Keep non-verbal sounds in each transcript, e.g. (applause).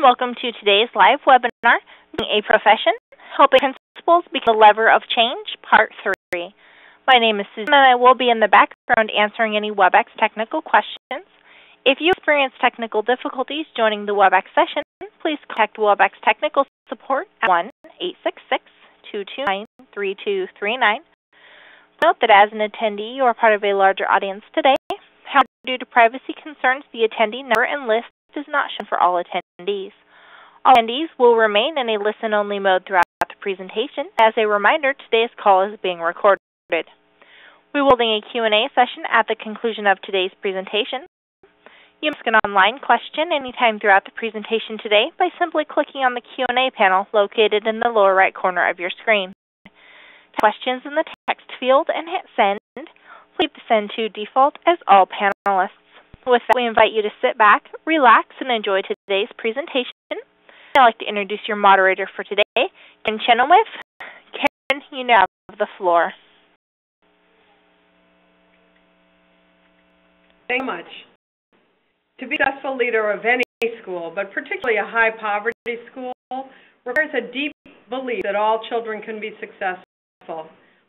and welcome to today's live webinar, Being a Profession, Helping Principals Become a Lever of Change, Part 3. My name is Susan and I will be in the background answering any WebEx technical questions. If you experience technical difficulties joining the WebEx session, please contact WebEx Technical Support at 1-866-229-3239. Note that as an attendee, you are part of a larger audience today. However, due to privacy concerns, the attendee number and list is not shown for all attendees. All attendees will remain in a listen-only mode throughout the presentation. As a reminder, today's call is being recorded. We will be a Q&A session at the conclusion of today's presentation. You may ask an online question anytime throughout the presentation today by simply clicking on the Q&A panel located in the lower right corner of your screen. Questions in the text field and hit send. Please send to default as all panelists. With that, we invite you to sit back, relax, and enjoy today's presentation. I'd like to introduce your moderator for today, Karin Chenoweth. Karin, you now have the floor. Thank you much. To be a successful leader of any school, but particularly a high poverty school, requires a deep belief that all children can be successful.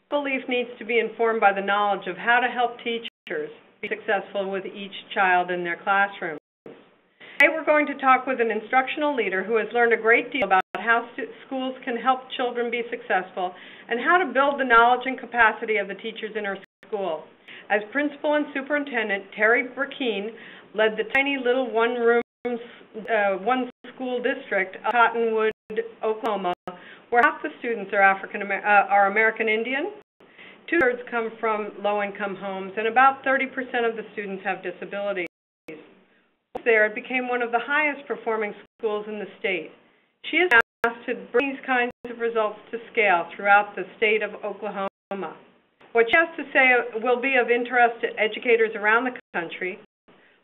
Belief needs to be informed by the knowledge of how to help teachers be successful with each child in their classroom. Today we're going to talk with an instructional leader who has learned a great deal about how schools can help children be successful and how to build the knowledge and capacity of the teachers in her school. As principal and superintendent, Teri Brecheen led the tiny little one-room, uh, one-school district of Cottonwood, Oklahoma, where half the students are African uh, are American Indian Two-thirds come from low-income homes, and about 30% of the students have disabilities. There, it became one of the highest performing schools in the state. She is asked to bring these kinds of results to scale throughout the state of Oklahoma. What she has to say will be of interest to educators around the country.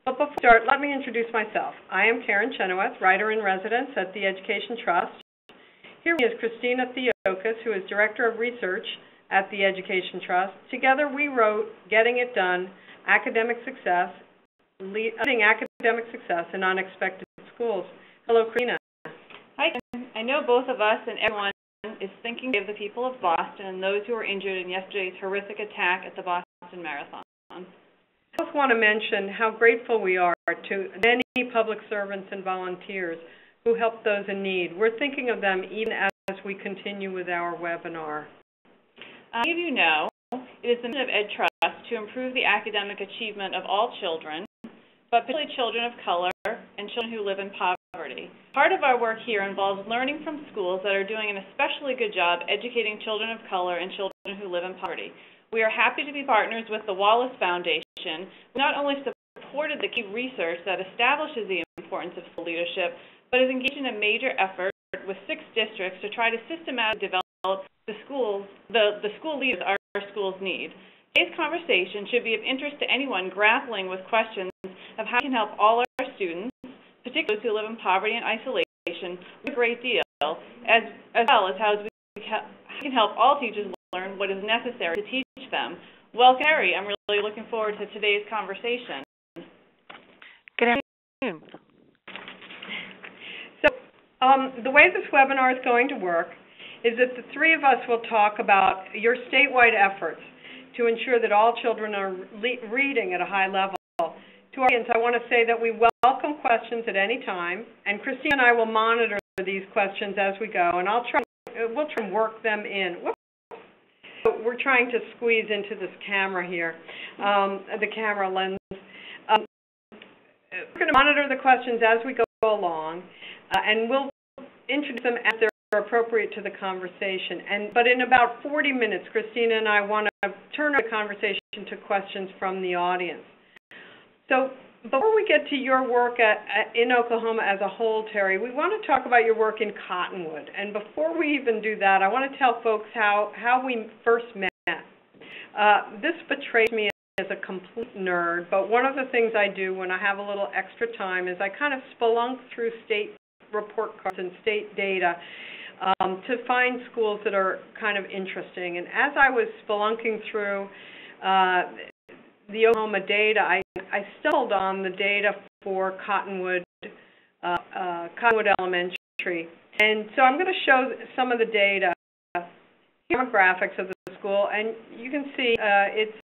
But before we start, let me introduce myself. I am Karin Chenoweth, writer in residence at the Education Trust. Here is Christina Theokas, who is Director of Research at the Education Trust. Together we wrote Getting It Done, Academic Success, Leading Academic Success in Unexpected Schools. Hello, Karina. Hi, I know both of us and everyone is thinking of the people of Boston and those who were injured in yesterday's horrific attack at the Boston Marathon. I just want to mention how grateful we are to many public servants and volunteers who help those in need. We're thinking of them even as we continue with our webinar. Many of you know it is the mission of Ed Trust to improve the academic achievement of all children, but particularly children of color and children who live in poverty. Part of our work here involves learning from schools that are doing an especially good job educating children of color and children who live in poverty. We are happy to be partners with the Wallace Foundation, who not only supported the key research that establishes the importance of school leadership, but is engaged in a major effort with six districts to try to systematically develop the schools, the, the school leaders our, our schools need. Today's conversation should be of interest to anyone grappling with questions of how we can help all our students, particularly those who live in poverty and isolation, a great deal, as, as well as how we can help all teachers learn what is necessary to teach them. Welcome, Harry. I'm really looking forward to today's conversation. Good afternoon. So, um, the way this webinar is going to work is that the three of us will talk about your statewide efforts to ensure that all children are reading at a high level. To our audience, I want to say that we welcome questions at any time, and Christine and I will monitor these questions as we go, and I'll try, we'll try and work them in. we're trying to squeeze into this camera here, um, the camera lens. Um, we're going to monitor the questions as we go along, uh, and we'll introduce them as they're appropriate to the conversation. And but in about 40 minutes, Christina and I want to turn the conversation to questions from the audience. So before we get to your work at, at, in Oklahoma as a whole, Teri, we want to talk about your work in Cottonwood. And before we even do that, I want to tell folks how, how we first met. Uh, this betrays me as a complete nerd, but one of the things I do when I have a little extra time is I kind of spelunk through state report cards and state data um, to find schools that are kind of interesting. And as I was spelunking through uh, the Oklahoma data, I, I stumbled on the data for Cottonwood uh, uh, Cottonwood Elementary. And so I'm going to show some of the data, demographics of the school, and you can see uh, it's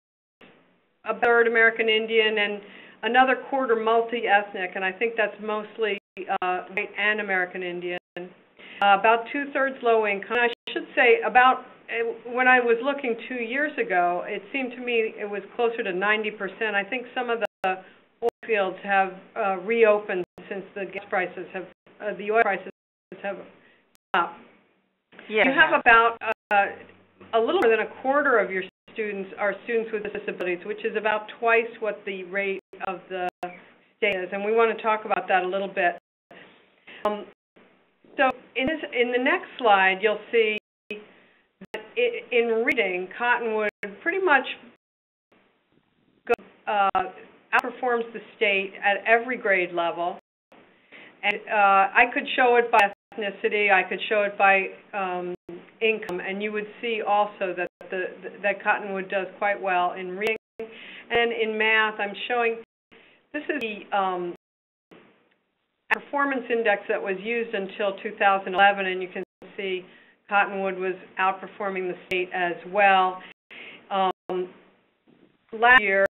a third American Indian and another quarter multi-ethnic, and I think that's mostly uh, white and American Indian. Uh, about two-thirds low income. I should say about uh, when I was looking two years ago, it seemed to me it was closer to 90%. I think some of the oil fields have uh, reopened since the gas prices have, uh, the oil prices have up. Yeah. You have about uh, a little more than a quarter of your students are students with disabilities, which is about twice what the rate of the state is, and we want to talk about that a little bit. Um, so in, this, in the next slide, you'll see that it, in reading, Cottonwood pretty much uh, outperforms the state at every grade level. And uh, I could show it by ethnicity, I could show it by um, income, and you would see also that the, that Cottonwood does quite well in reading and in math. I'm showing this is the um, performance index that was used until 2011, and you can see Cottonwood was outperforming the state as well. Um, last year,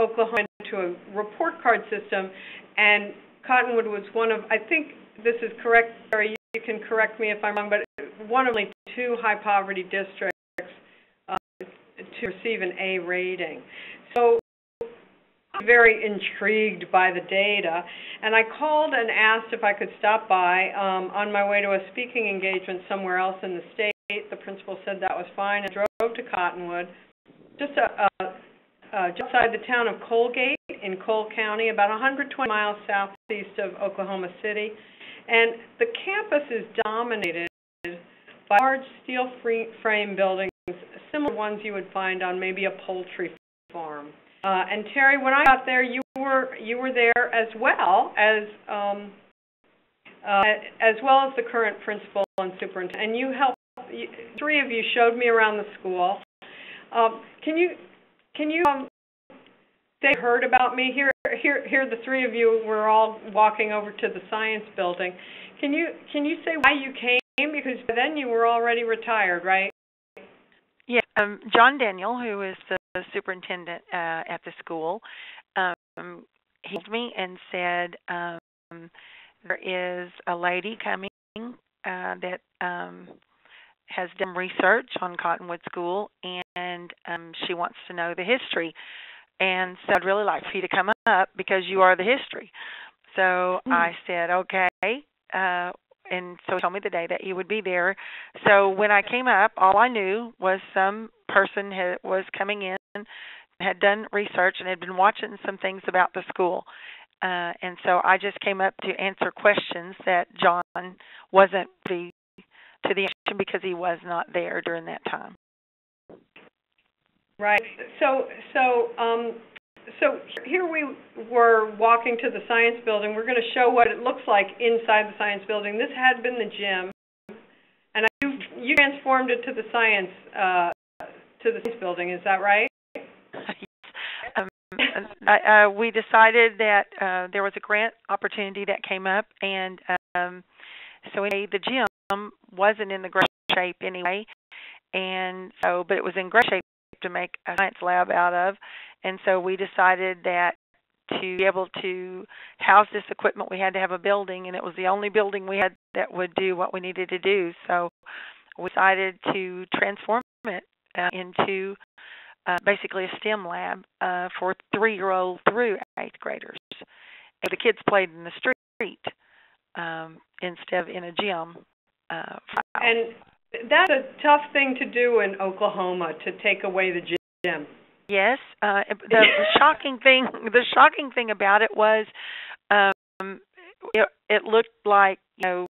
Oklahoma went to a report card system, and Cottonwood was one of, I think this is correct, Barry, you can correct me if I'm wrong, but one of only two high poverty districts uh, to receive an A rating. So very intrigued by the data, and I called and asked if I could stop by um, on my way to a speaking engagement somewhere else in the state. The principal said that was fine and drove to Cottonwood, just a, a uh, just outside the town of Colgate in Coal County, about 120 miles southeast of Oklahoma City. And the campus is dominated by large steel frame buildings, similar ones you would find on maybe a poultry farm. Uh, and Teri, when I got there, you were you were there as well as um, uh, as well as the current principal and superintendent, and you helped. You, three of you showed me around the school. Um, can you can you um, say heard about me? Here, here, here. The three of you were all walking over to the science building. Can you can you say why you came? Because then you were already retired, right? Yeah, um, John Daniel, who is the superintendent uh, at the school, um, he called me and said um, there is a lady coming uh, that um, has done research on Cottonwood School, and um, she wants to know the history. And so I'd really like for you to come up because you are the history. So mm-hmm. I said, okay. Uh, and so he told me the day that you would be there. So when I came up, all I knew was some person had, was coming in, had done research, and had been watching some things about the school. Uh, and so I just came up to answer questions that John wasn't the to the action because he was not there during that time. Right. So so um, so here we were walking to the science building. We're going to show what it looks like inside the science building. This had been the gym, and you you transformed it to the science uh, to the science building. Is that right? (laughs) um, uh, we decided that uh, there was a grant opportunity that came up, and um, so made the gym wasn't in the great shape anyway, and so but it was in great shape to make a science lab out of, and so we decided that to be able to house this equipment we had to have a building and it was the only building we had that would do what we needed to do. So we decided to transform it uh, into uh, basically a STEM lab uh, for three-year-old through eighth graders. And the kids played in the street um, instead of in a gym uh, and that's a tough thing to do in Oklahoma to take away the gym. Yes, uh, the (laughs) shocking thing the shocking thing about it was um, it, it looked like you know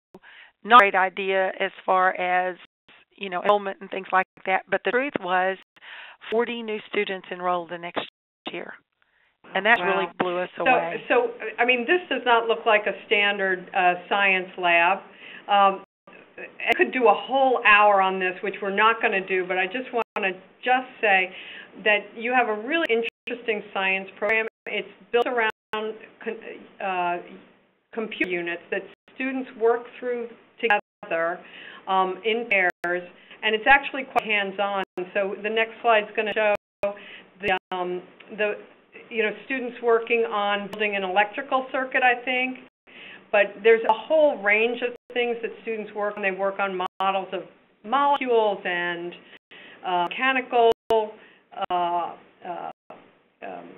not a great idea as far as you know enrollment and things like that. But the truth was, 40 new students enrolled the next year, and that wow. really blew us so, away. So, I mean, this does not look like a standard uh, science lab. Um, I could do a whole hour on this, which we're not going to do, but I just want to just say that you have a really interesting science program. It's built around uh, computer units that students work through together um, in pairs, and it's actually quite hands-on. So the next slide is going to show the, um, the you know students working on building an electrical circuit, I think. But there's a whole range of things that students work on. They work on models of molecules and uh, mechanical uh, uh, um,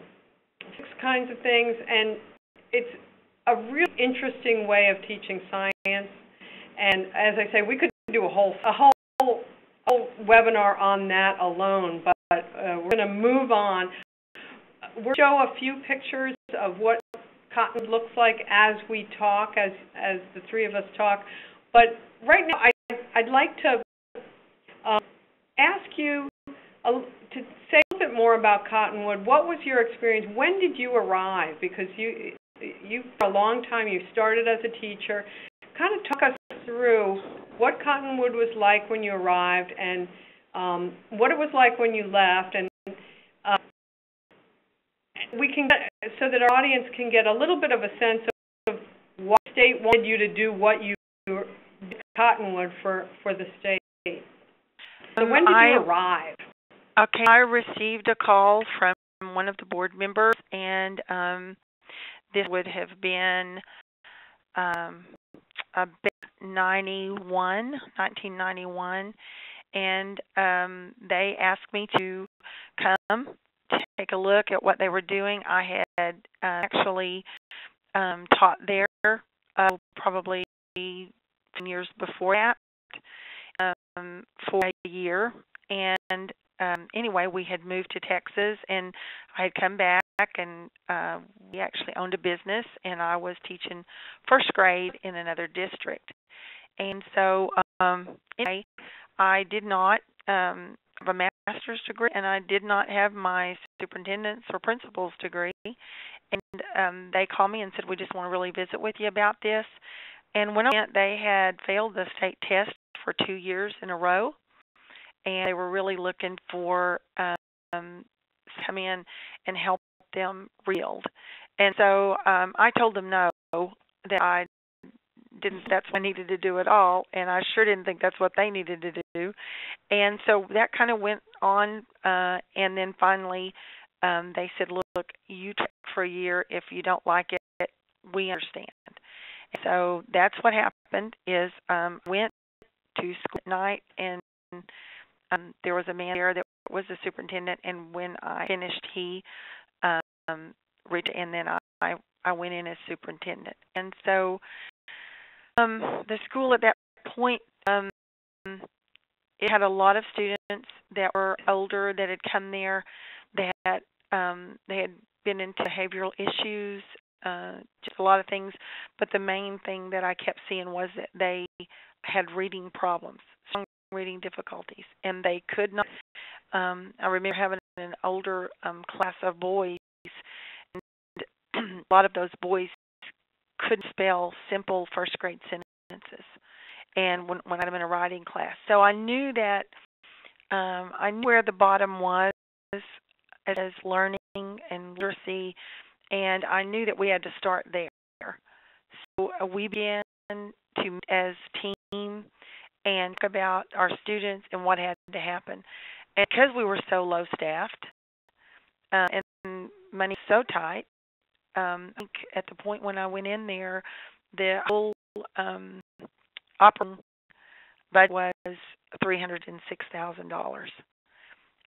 kinds of things, and it's a really interesting way of teaching science. And as I say, we could do a whole a whole whole webinar on that alone, but uh, we're going to move on. We'll show a few pictures of what cotton looks like as we talk, as as the three of us talk. But right now, I I'd like to um, ask you a, to say a little bit more about Cottonwood. What was your experience? When did you arrive? Because you you for a long time you started as a teacher. Kind of talk us through what Cottonwood was like when you arrived and um, what it was like when you left, and we can get, so that our audience can get a little bit of a sense of what state wanted you to do what you did Cottonwood for for the state. So when did I, you arrive? Okay, I received a call from one of the board members, and um, this would have been um, about 91, 1991, and um, they asked me to come take a look at what they were doing. I had uh, actually um, taught there uh, probably 10 years before that um, for a year, and um, anyway, we had moved to Texas, and I had come back, and uh, we actually owned a business, and I was teaching first grade in another district. And so, um, anyway, I did not um, have a master's degree, and I did not have my superintendent's or principal's degree. And um, they called me and said, "We just want to really visit with you about this." And when I went, they had failed the state test for two years in a row and they were really looking for um come in and help them rebuild. And so um I told them no that I didn't that's what I needed to do at all and I sure didn't think that's what they needed to do. And so that kind of went on uh and then finally um they said look you take for a year if you don't like it we understand. And So that's what happened is um went to school at night and um, there was a man there that was the superintendent, and when I finished, he um, and then I I went in as superintendent. And so um, the school at that point um, it had a lot of students that were older that had come there that um, they had been into behavioral issues, uh, just a lot of things. But the main thing that I kept seeing was that they had reading problems, reading difficulties, and they could not. Um, I remember having an older um, class of boys, and (clears throat) a lot of those boys couldn't spell simple first grade sentences, and when, when I'm in a writing class, so I knew that um, I knew where the bottom was as learning and literacy, and I knew that we had to start there. So we began to as team and talk about our students and what had to happen. And because we were so low staffed uh, and money so tight, um, I think at the point when I went in there, the whole um, operating budget was three hundred and six thousand dollars,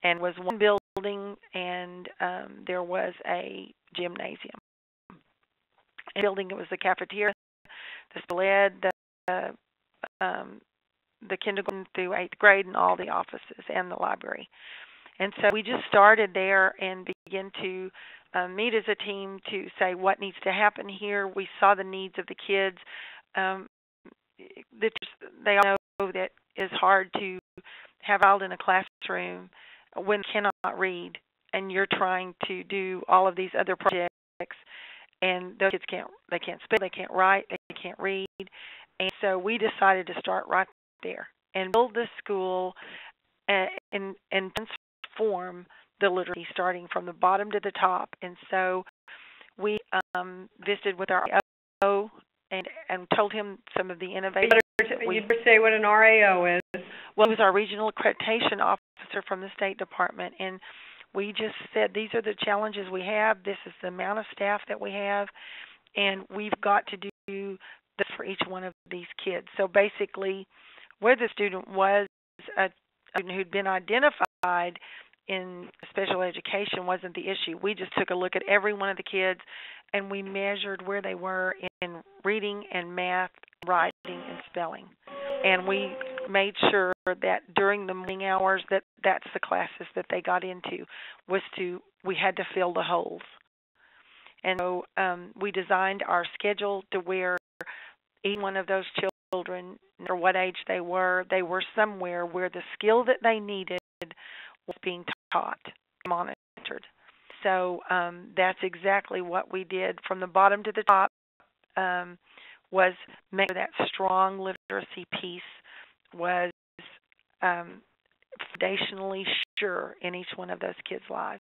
and was one building, and um, there was a gymnasium. And building it was the cafeteria, the SLED, the uh, um, the kindergarten through eighth grade and all the offices and the library. And so we just started there and began to uh, meet as a team to say what needs to happen here. We saw the needs of the kids. Um, they all know that it's hard to have a child in a classroom when they cannot read, and you're trying to do all of these other projects, and those kids can't. They can't speak. They can't write. They can't read. And so we decided to start right there and build the school and and, and transform the literacy starting from the bottom to the top. And so we um, visited with our O and and told him some of the innovations. You better say what an RAO is. Well, he was our regional accreditation officer from the State Department, and we just said these are the challenges we have. This is the amount of staff that we have, and we've got to do this for each one of these kids. So basically, where the student was a student who'd been identified in special education wasn't the issue. We just took a look at every one of the kids and we measured where they were in reading and math, writing and spelling. And we made sure that during the morning hours that that's the classes that they got into was to we had to fill the holes. And so um, we designed our schedule to where each one of those children, or what age they were, they were somewhere where the skill that they needed was being taught, monitored. So um, that's exactly what we did from the bottom to the top. Um, was make that strong literacy piece was um, foundationally sure in each one of those kids' lives.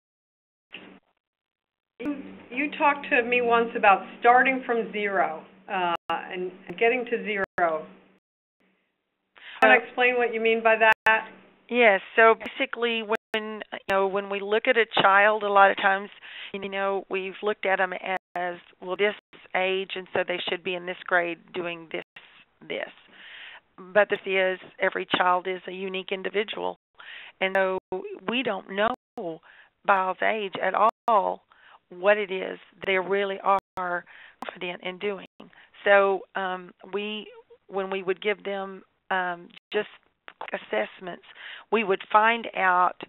You, talked to me once about starting from zero uh, and getting to zero. Can I uh, explain what you mean by that? Yes. So basically, when you know when we look at a child, a lot of times, you know, we've looked at them as well this age, and so they should be in this grade doing this this. But this is every child is a unique individual, and so we don't know Bill's age at all what it is they really are confident in doing. So um, we, when we would give them um, just assessments, we would find out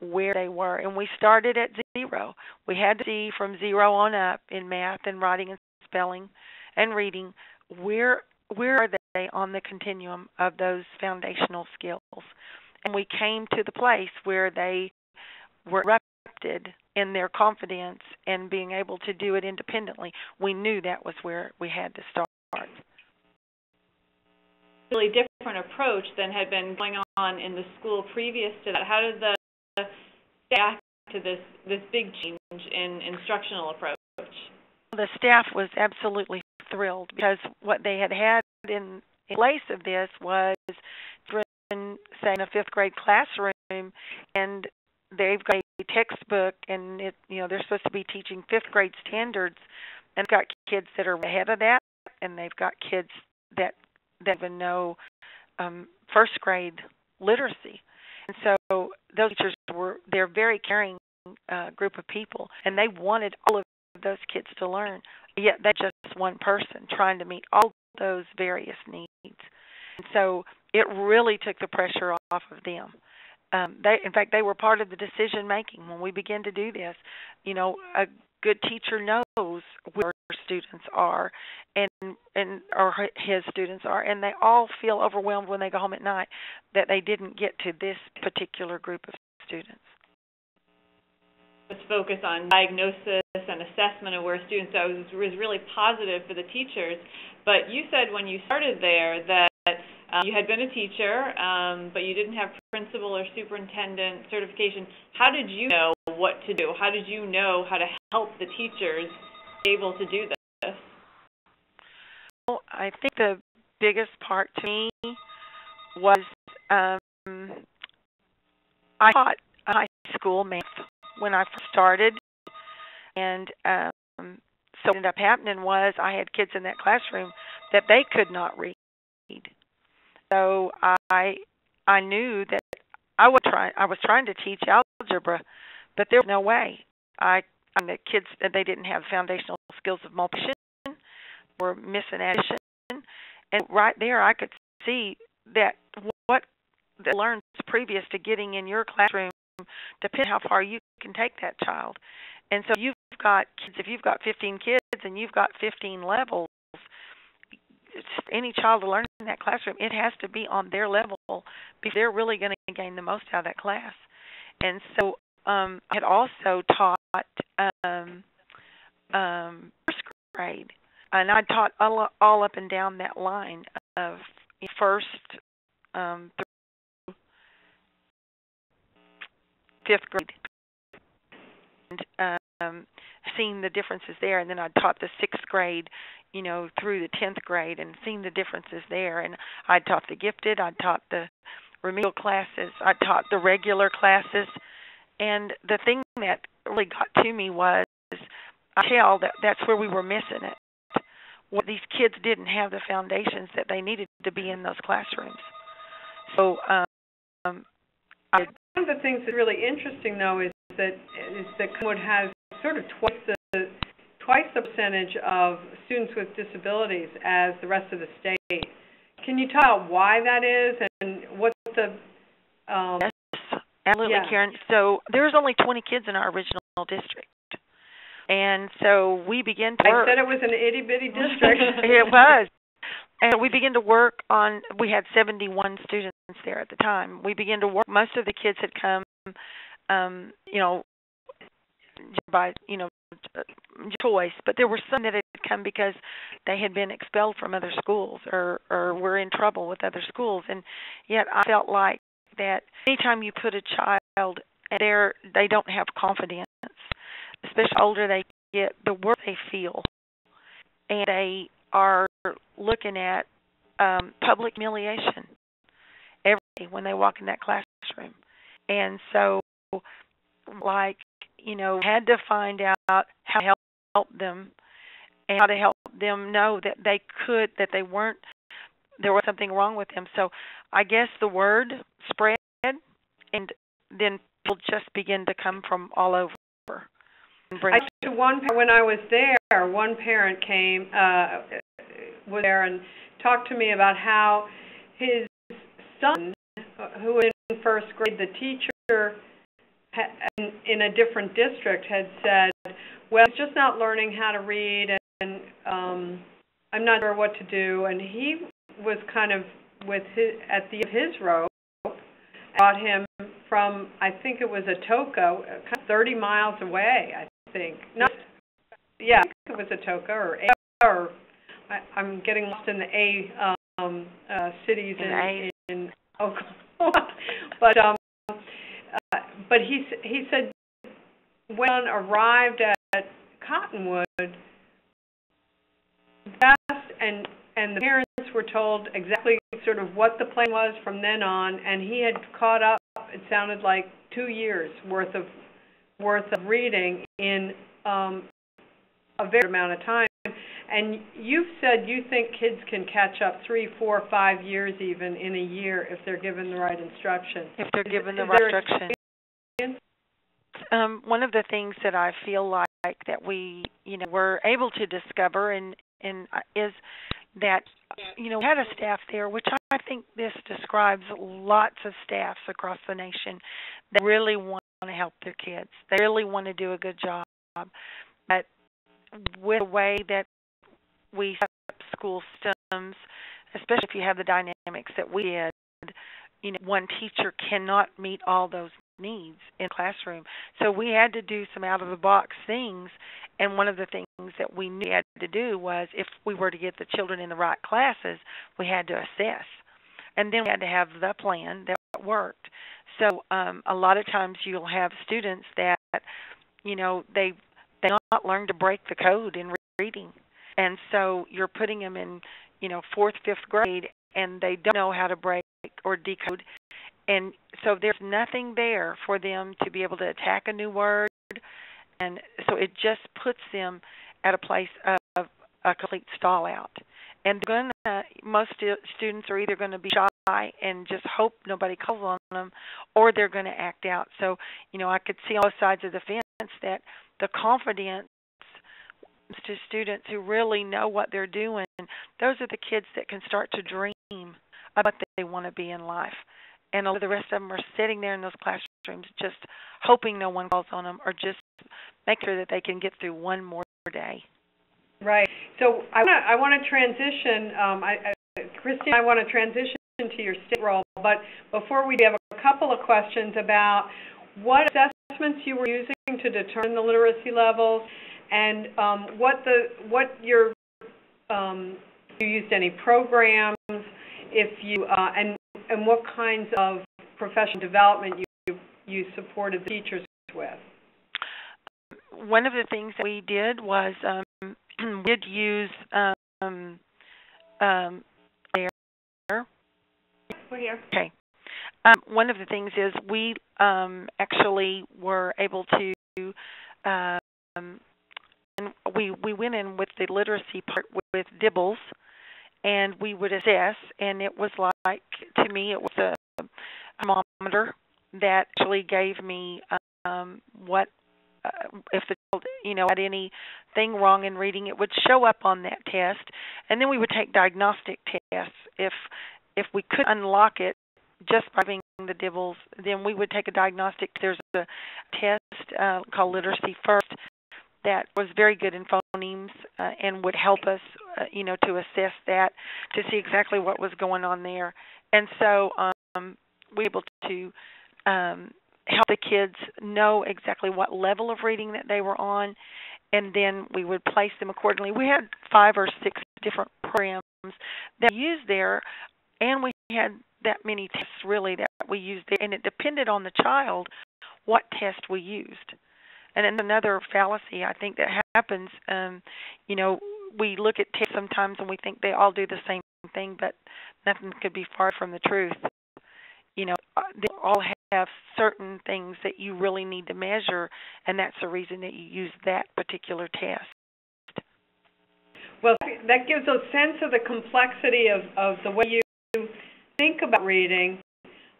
where they were, and we started at zero. We had to see from zero on up in math and writing and spelling and reading where where are they on the continuum of those foundational skills, and we came to the place where they were erupted in their confidence and being able to do it independently, we knew that was where we had to start. Really different approach than had been going on in the school previous to that. How did the staff to this this big change in instructional approach? The staff was absolutely thrilled because what they had had in, in place of this was, say, in a fifth grade classroom, and they've got a textbook and it you know they're supposed to be teaching fifth grade standards and they've got kids that are ahead of that and they've got kids that that even know um first grade literacy and so those teachers were they're very caring uh group of people and they wanted all of those kids to learn. Yet they're just one person trying to meet all those various needs. And so it really took the pressure off of them. Um, they in fact they were part of the decision making when we began to do this. You know a good teacher knows where students are and and or his students are and they all feel overwhelmed when they go home at night that they didn't get to this particular group of students let's focus on diagnosis and assessment of where students are was, was really positive for the teachers but you said when you started there that um, you had been a teacher, um, but you didn't have principal or superintendent certification. How did you know what to do? How did you know how to help the teachers be able to do this? I think the biggest part to me was um, I taught high school math when I first started, and um, so what ended up happening was I had kids in that classroom that they could not read. So I I knew that I would try I was trying to teach algebra, but there was no way. I I the kids they didn't have foundational skills of multiplication, were missing addition, and right there I could see that what they learned previous to getting in your classroom depends how far you can take that child. And so you've got kids if you've got 15 kids and you've got 15 levels, any child to learn in that classroom, it has to be on their level because they're really going to gain the most out of that class. And so um, I had also taught um, um, first grade, and I taught all, all up and down that line of first um, through fifth grade. And, um seeing the differences there and then I taught the 6th grade you know through the 10th grade and seeing the differences there. And I taught the gifted I taught the remedial classes I taught the regular classes. And the thing that really got to me was I tell that that's where we were missing it what these kids didn't have the foundations that they needed to be in those classrooms so um I, one of the things that's really interesting though is that is that Glenwood has sort of twice the twice the percentage of students with disabilities as the rest of the state. Can you tell why that is and what the um Yes, absolutely, yeah. Karin. So there's only 20 kids in our original district, and so we began to I said it was an itty bitty district. (laughs) it was, and we began to work on. We had 71 students there at the time. We began to work. Most of the kids had come, um, you know, by you know choice, but there were some that had come because they had been expelled from other schools or or were in trouble with other schools, and yet I felt like that anytime you put a child there, they don't have confidence, especially older they get, the worse they feel, and they are looking at um, public humiliation every day when they walk in that classroom, and so like you know had to find out how to help, help them and how to help them know that they could that they weren't there was something wrong with them. So i guess the word spread and then people just begin to come from all over I to one when I was there, one parent came uh was there and talked to me about how his son who was in first grade the teacher in, a different district had said, "Well, he's just not learning how to read and um I'm not sure what to do." And he was kind of with his at the end of his rope brought him from I think it was uh, kind of 30 miles away, I think. Not yeah, I think it was Atoka or A or I, I'm getting lost in the A um uh cities In in A. in Oklahoma. (laughs) but um uh, but he s- he said when arrived at Cottonwood fast and and the parents were told exactly sort of what the plan was from then on and he had caught up it sounded like 2 years worth of worth of reading in um a very amount of time. And you've said you think kids can catch up three, four, five years even in a year if they're given the right instruction. if they're given the is right instruction. um, one of the things that I feel like that we, you know, were able to discover and and uh, is that you know we had a staff there, which I think this describes lots of staffs across the nation that really want to help their kids. They really want to do a good job, but with the way that we set up school systems, especially if you have the dynamics that we did, you know, one teacher cannot meet all those needs in the classroom. So we had to do some out of the box things and one of the things that we knew we had to do was if we were to get the children in the right classes, we had to assess. And then we had to have the plan that worked. So um a lot of times you'll have students that you know they they not learn to break the code in reading. And so you're putting them in, you know, 4th, 5th grade and they don't know how to break or decode. And so there's nothing there for them to be able to attack a new word. And so it just puts them at a place of a complete stall out and going to most stu- students are either going to be shy and just hope nobody calls on them or they're going to act out so you know i could see on both sides of the fence that the confidence to students who really know what they're doing those are the kids that can start to dream about what they want to be in life and the rest of them are sitting there in those classrooms just hoping no one calls on them or just make sure that they can get through one more day. Right. So I want to I want to transition. Um, I, I, Christine, I want to transition to your state role, but before we do, have a couple of questions about what assessments you were using to determine the literacy levels, and um, what the what your um, you used any programs, if you uh, and and what kinds of professional development you you supported the teachers with. one of the things that we did was um, we (clears throat) did use um, um, there. We're here. Okay. Um, one of the things is we um, actually were able to, um, and we we went in with the literacy part with, with DIBELS, and we would assess, and it was like to me it was a thermometer that actually gave me um, what uh, if the child you know had anything wrong in reading, it would show up on that test, and then we would take diagnostic tests if if we could unlock it just by having the DIBELS, then we would take a diagnostic. There's a test uh, called Literacy First that was very good in phonemes uh, and would help us, uh, you know, to assess that to see exactly what was going on there. And so um, we were able to um, help the kids know exactly what level of reading that they were on, and then we would place them accordingly. We had five or six different programs that we used there, and we had that many tests really that we used there, and it depended on the child what test we used. And then another fallacy I think that happens, um, you know, we look at tests sometimes and we think they all do the same thing, but nothing could be far from the truth. You know, uh, they all have certain things that you really need to measure, and that's the reason that you use that particular test. Well, that gives a sense of the complexity of, of the way you think about reading,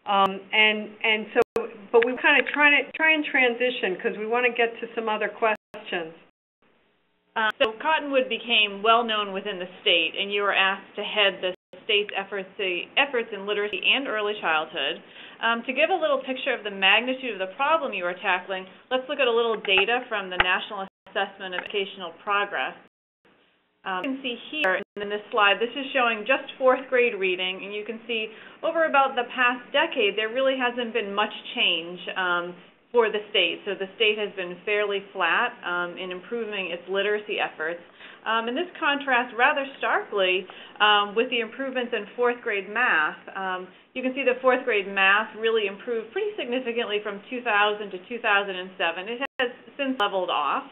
um, and and so, but we kind of try to try and transition because we want to get to some other questions. Uh, so Cottonwood became well known within the state, and you were asked to head the state's efforts, efforts in literacy and early childhood. Um, to give a little picture of the magnitude of the problem you are tackling, let's look at a little data from the National Assessment of Educational Progress. Um, you can see here in this slide, this is showing just fourth grade reading, and you can see over about the past decade, there really hasn't been much change um, for the state. So the state has been fairly flat um, in improving its literacy efforts. Um, and this contrasts rather starkly um, with the improvements in fourth grade math. Um, you can see that fourth grade math really improved pretty significantly from 2000 to 2007. It has since leveled off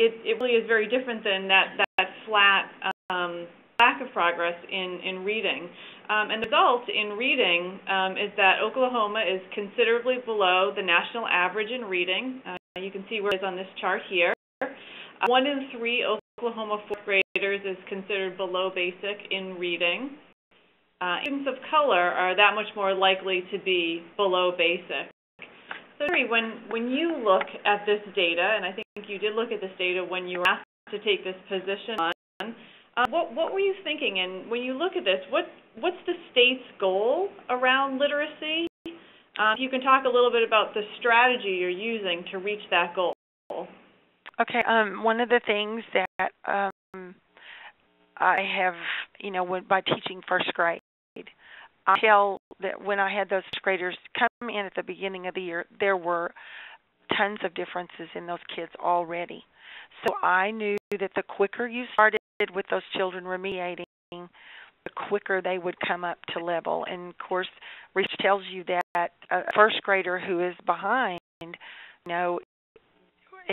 it, it really is very different than that, that flat um, lack of progress in, in reading. Um, and the result in reading um, is that Oklahoma is considerably below the national average in reading. Uh, you can see where it is on this chart here. One in three Oklahoma fourth graders is considered below basic in reading. Uh, students of color are that much more likely to be below basic. So, when when you look at this data, and I think you did look at this data when you were asked to take this position on, uh, what what were you thinking? And when you look at this, what what's the state's goal around literacy? If you can talk a little bit about the strategy you're using to reach that goal. Okay. Um, one of the things that um, I have, you know, when, by teaching first grade, I tell that when I had those graders come in at the beginning of the year, there were tons of differences in those kids already. So I knew that the quicker you started with those children remediating, the quicker they would come up to level. And of course, research tells you that a first grader who is behind, you know,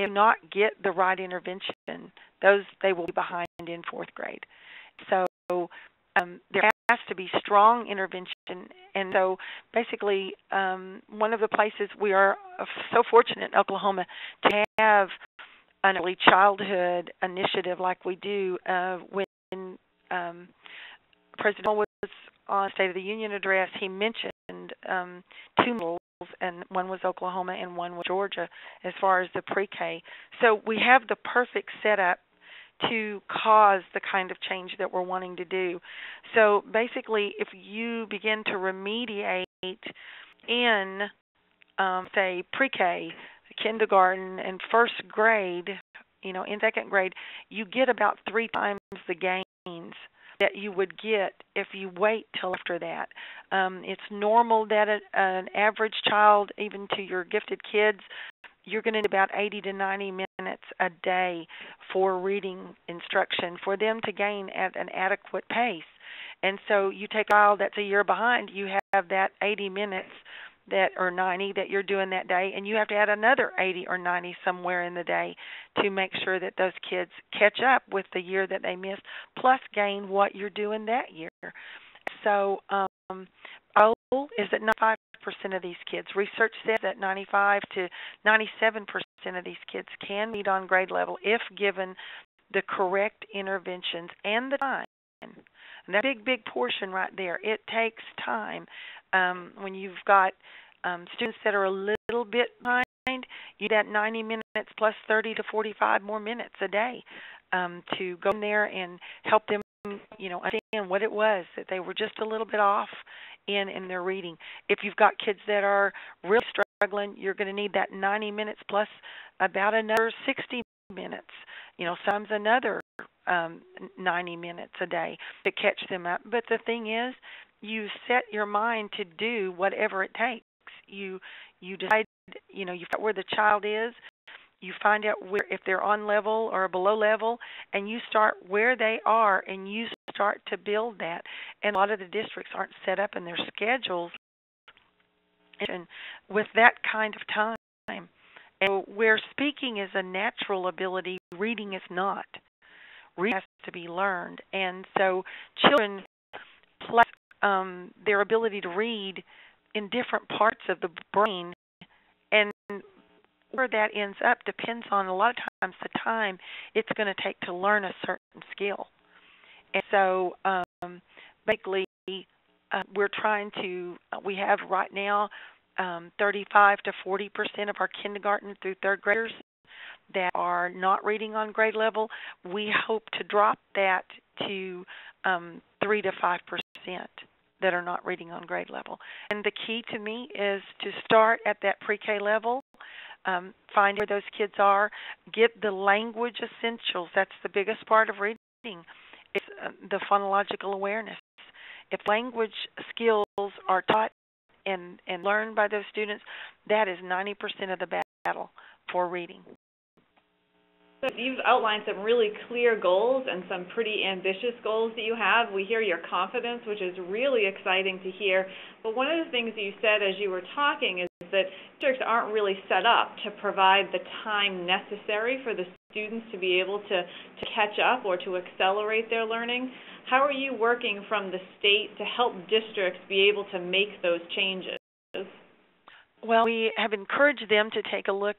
if not get the right intervention, those they will be behind in fourth grade. So um, there has to be strong intervention. And so, basically, um, one of the places we are so fortunate in Oklahoma to have an early childhood initiative like we do. Uh, when um, President was on State of the Union address, he mentioned um, two models, and one was Oklahoma and one was Georgia, as far as the pre-K. So we have the perfect setup to cause the kind of change that we're wanting to do. So basically, if you begin to remediate in, um, say, pre K, kindergarten, and first grade, you know, in second grade, you get about three times the gains that you would get if you wait till after that. Um, it's normal that a, an average child, even to your gifted kids, you're going to need about 80 to 90 minutes a day for reading instruction for them to gain at an adequate pace. And so you take a child that's a year behind, you have that 80 minutes that or 90 that you're doing that day and you have to add another 80 or 90 somewhere in the day to make sure that those kids catch up with the year that they missed plus gain what you're doing that year. So um our goal is that 95% of these kids? Research says that 95 to 97% of these kids can meet on grade level if given the correct interventions and the time and that big big portion right there it takes time um, when you've got um, students that are a little bit behind, you that 90 minutes plus 30 to 45 more minutes a day um, to go in there and help them, you know, understand what it was that they were just a little bit off in in their reading. If you've got kids that are really struggling, you're going to need that 90 minutes plus about another 60 minutes. You know, sometimes another um 90 minutes a day to catch them up. But the thing is, you set your mind to do whatever it takes. You you decide, you know, you find where the child is, you find out where if they're on level or below level and you start where they are and you start to build that. And a lot of the districts aren't set up in their schedules and with that kind of time. And where speaking is a natural ability, reading is not. Has to be learned. And so children play um, their ability to read in different parts of the brain, and where that ends up depends on a lot of times the time it's going to take to learn a certain skill. And so, um, basically, uh, we're trying to. Uh, we have right now um, 35 to 40 percent of our kindergarten through third graders that are not reading on grade level. We (laughs) hope to drop that to um, three to five percent that are not reading on grade level. And the key to me is to start at that pre-K level, um, find where those kids are, get the language essentials. That's the biggest part of reading. It's uh, the phonological awareness. If language skills are taught and and learned by those students, that is 90% of the battle for reading. You've outlined some really clear goals and some pretty ambitious goals that you have. We hear your confidence, which is really exciting to hear. But one of the things that you said as you were talking is that districts aren't really set up to provide the time necessary for the students to be able to, to catch up or to accelerate their learning. How are you working from the state to help districts be able to make those changes? Well, we have encouraged them to take a look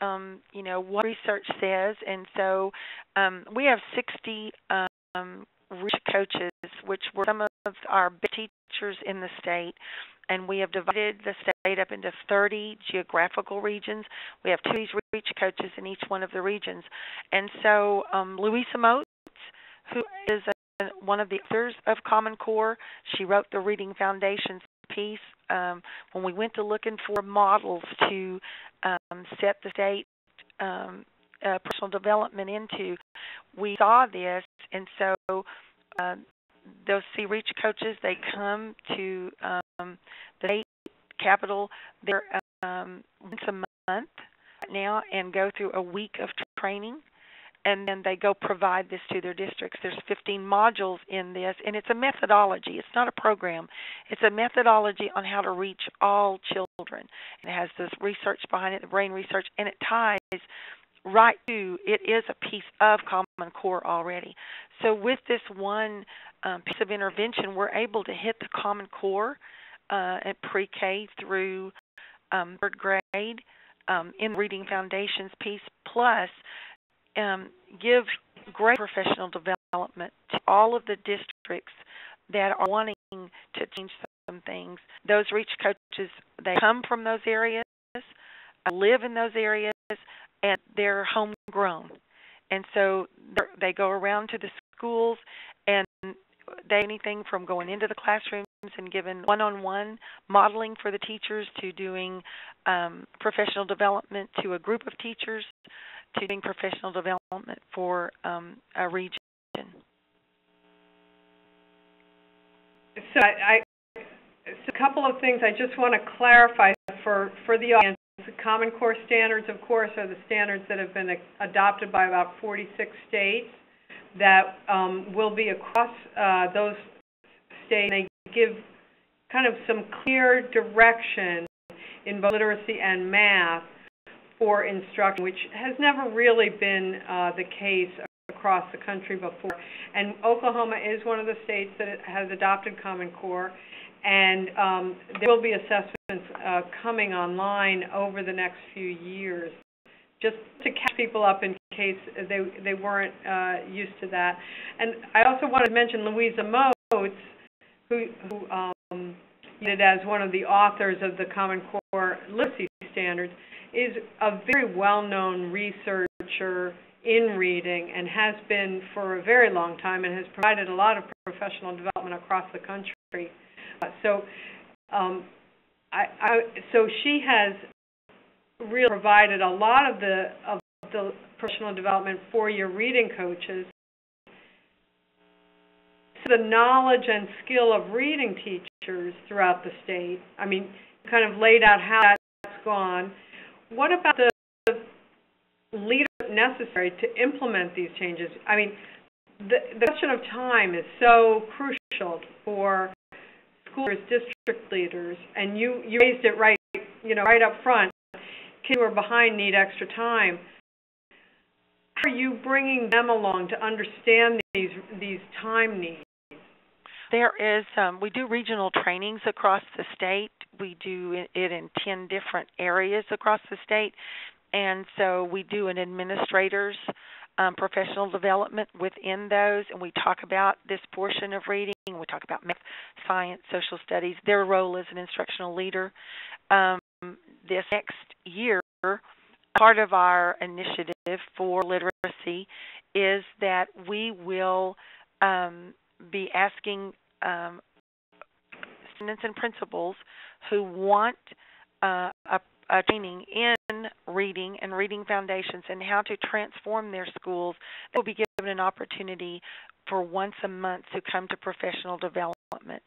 um, you know, what research says, and so um, we have 60 um, coaches, which were some of our teachers in the state, and we have divided the state up into 30 geographical regions. We have two reach coaches in each one of the regions, and so um, Louisa Moats, who is a, one of the authors of Common Core, she wrote the Reading Foundations piece um, when we went to looking for models to um, set the state um, uh, personal development into, we saw this, and so uh, those Sea Reach coaches they come to um, the state capital there um, once a month now and go through a week of training and then they go provide this to their districts. There's 15 modules in this, and it's a methodology. It's not a program. It's a methodology on how to reach all children. It has this research behind it, the brain research, and it ties right to it is a piece of Common Core already. So with this one um, piece of intervention, we're able to hit the Common Core uh, at pre-K through um, third grade um, in the Reading Foundations piece, plus um, give great professional development to all of the districts that are wanting to change some things. Those reach coaches, they come from those areas, live in those areas, and they're homegrown. And so they go around to the schools and they anything from going into the classrooms and giving one-on-one modeling for the teachers to doing um, professional development to a group of teachers to doing professional development for um, a region. So I so a couple of things I just want to clarify for for the audience. The Common Core standards, of course, are the standards that have been adopted by about 46 states that um, will be across uh, those states. They give kind of some clear direction in both literacy and math for instruction, which has never really been uh, the case across the country before. And Oklahoma is one of the states that has adopted Common Core, and um, there will be assessments uh, coming online over the next few years, just to catch people up in case they they weren't uh, used to that. And I also wanted to mention Louisa Moats, who who um, as one of the authors of the Common Core literacy standards, is a very well-known researcher in reading and has been for a very long time and has provided a lot of professional development across the country. Uh, so, um, I, I, so she has really provided a lot of the of the professional development for your reading coaches. So the knowledge and skill of reading teachers throughout the state. I mean, kind of laid out how that's gone. What about the leadership necessary to implement these changes? I mean, the, the question of time is so crucial for school district leaders, and you, you raised it right, you know, right up front. Kids who are behind need extra time. How are you bringing them along to understand these these time needs? There is, um, we do regional trainings across the state. We do it in 10 different areas across the state. And so we do an administrator's um, professional development within those, and we talk about this portion of reading. We talk about math, science, social studies, their role as an instructional leader. Um, this next year, part of our initiative for literacy is that we will um, be asking um, students and principals who want uh, a, a, training in reading and reading foundations and how to transform their schools. They will be given an opportunity for once a month to come to professional development.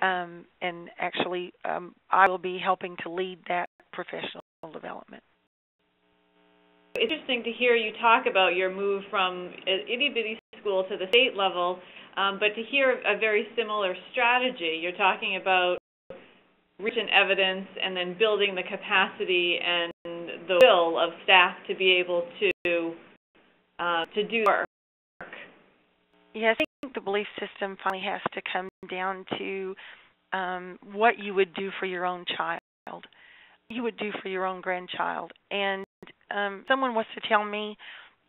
Um, and actually, um, I will be helping to lead that professional development. Interesting to hear you talk about your move from itty bitty school to the state level um, but to hear a very similar strategy, you're talking about recent evidence and then building the capacity and the will of staff to be able to uh, to do work. Yeah, I think the belief system finally has to come down to um, what you would do for your own child, you would do for your own grandchild. And um, someone was to tell me